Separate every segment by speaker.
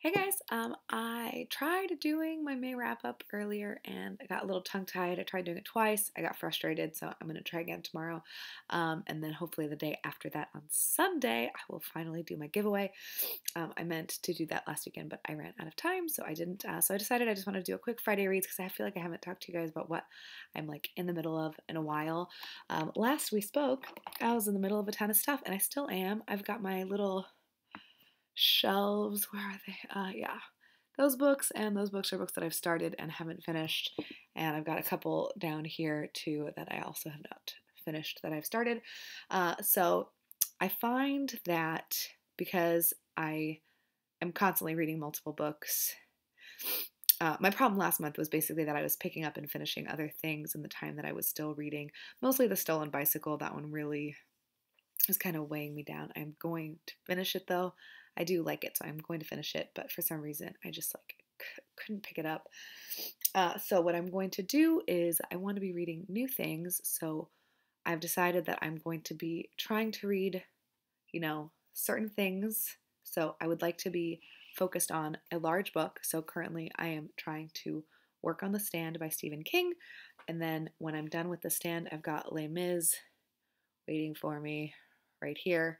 Speaker 1: Hey guys, um, I tried doing my May wrap up earlier and I got a little tongue tied. I tried doing it twice. I got frustrated, so I'm going to try again tomorrow. Um, and then hopefully the day after that on Sunday, I will finally do my giveaway. Um, I meant to do that last weekend, but I ran out of time, so I didn't. Uh, so I decided I just want to do a quick Friday reads because I feel like I haven't talked to you guys about what I'm like in the middle of in a while. Um, last we spoke, I was in the middle of a ton of stuff, and I still am. I've got my little shelves. Where are they? Uh, yeah, those books and those books are books that I've started and haven't finished. And I've got a couple down here too that I also have not finished that I've started. Uh, so I find that because I am constantly reading multiple books. Uh, my problem last month was basically that I was picking up and finishing other things in the time that I was still reading. Mostly The Stolen Bicycle. That one really is kind of weighing me down. I'm going to finish it though. I do like it, so I'm going to finish it, but for some reason I just like c- couldn't pick it up. Uh, so what I'm going to do is I want to be reading new things, so I've decided that I'm going to be trying to read, you know, certain things. So I would like to be focused on a large book. So currently I am trying to work on The Stand by Stephen King. And then when I'm done with The Stand, I've got Les Mis waiting for me right here.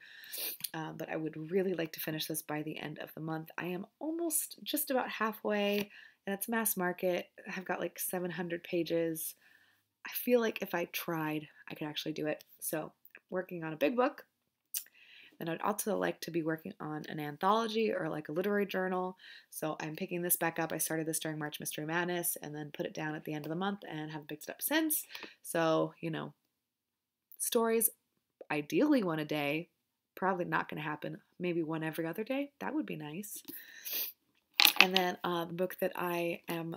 Speaker 1: Uh, but I would really like to finish this by the end of the month. I am almost just about halfway, and it's mass market. I've got like 700 pages. I feel like if I tried, I could actually do it. So, working on a big book. And I'd also like to be working on an anthology or like a literary journal. So I'm picking this back up. I started this during March Mystery Madness and then put it down at the end of the month and haven't picked it up since. So, you know, stories ideally one a day. Probably not going to happen. Maybe one every other day. That would be nice. And then uh, the book that I am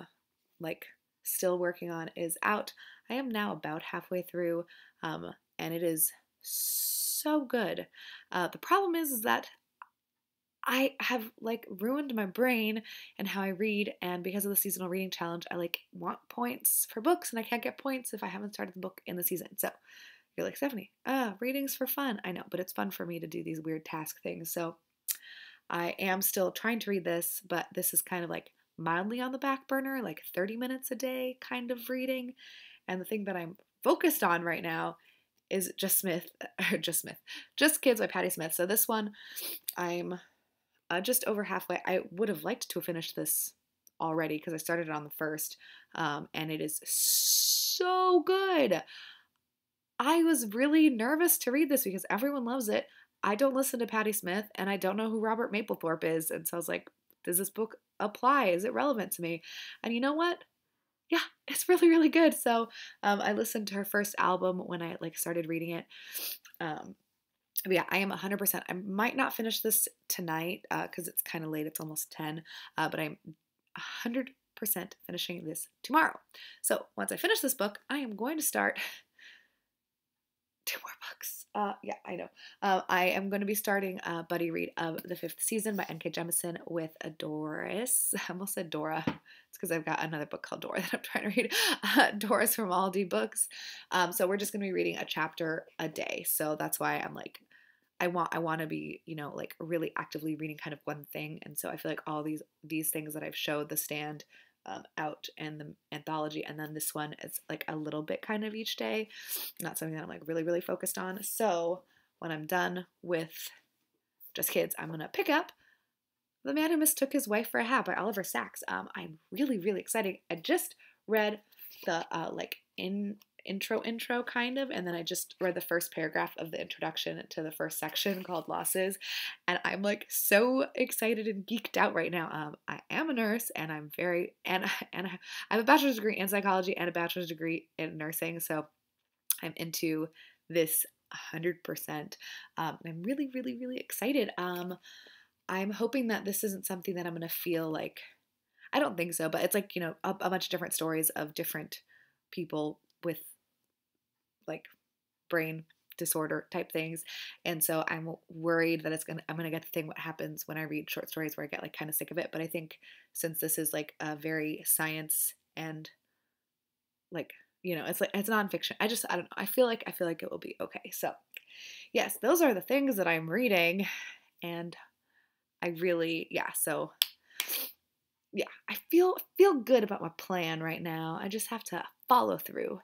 Speaker 1: like still working on is out. I am now about halfway through, um, and it is so good. Uh, the problem is, is that I have like ruined my brain and how I read, and because of the seasonal reading challenge, I like want points for books, and I can't get points if I haven't started the book in the season. So you're like, Stephanie, ah, reading's for fun. I know, but it's fun for me to do these weird task things. So I am still trying to read this, but this is kind of like mildly on the back burner, like 30 minutes a day kind of reading. And the thing that I'm focused on right now is Just Smith, or Just Smith, Just Kids by Patti Smith. So this one, I'm uh, just over halfway. I would have liked to have finished this already because I started it on the first, um, and it is so good. I was really nervous to read this because everyone loves it. I don't listen to Patti Smith and I don't know who Robert Mapplethorpe is. And so I was like, does this book apply? Is it relevant to me? And you know what? Yeah, it's really, really good. So um, I listened to her first album when I like started reading it. Um, but yeah, I am 100%. I might not finish this tonight because uh, it's kind of late. It's almost 10. Uh, but I'm 100% finishing this tomorrow. So once I finish this book, I am going to start two more books. Uh, yeah, I know. Uh, I am going to be starting a buddy read of the fifth season by N.K. Jemisin with Doris. I almost said Dora. It's because I've got another book called Dora that I'm trying to read. Uh, Doris from Aldi Books. Um, so we're just going to be reading a chapter a day. So that's why I'm like, I want I want to be you know like really actively reading kind of one thing. And so I feel like all these these things that I've showed the stand um, out and the anthology and then this one is like a little bit kind of each day not something that i'm like really really focused on. So when i'm done with just kids i'm gonna pick up the man who mistook his wife for a hat by oliver sacks. Um, i'm really really excited. I just read the uh, like in intro intro kind of and then I just read the first paragraph of the introduction to the first section called losses and I'm like so excited and geeked out right now. Um, I am a nurse and I'm very and and I have a bachelor's degree in psychology and a bachelor's degree in nursing so I'm into this 100%. Um, I'm really really really excited. Um, I'm hoping that this isn't something that I'm going to feel like I don't think so, but it's like, you know, a, a bunch of different stories of different people with like brain disorder type things and so i'm worried that it's gonna i'm gonna get the thing what happens when i read short stories where i get like kind of sick of it but i think since this is like a very science and like you know it's like it's nonfiction i just i don't know i feel like i feel like it will be okay so yes those are the things that i'm reading and i really yeah so yeah, I feel feel good about my plan right now. I just have to follow through.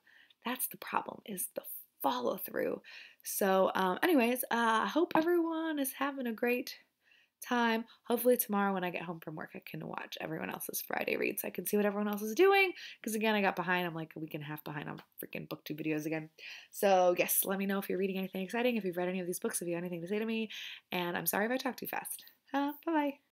Speaker 1: That's the problem is the follow through. So, um, anyways, uh, I hope everyone is having a great time. Hopefully tomorrow when I get home from work, I can watch everyone else's Friday reads. I can see what everyone else is doing. Because again, I got behind. I'm like a week and a half behind on freaking booktube videos again. So yes, let me know if you're reading anything exciting, if you've read any of these books, if you have anything to say to me. And I'm sorry if I talk too fast. Uh, bye bye.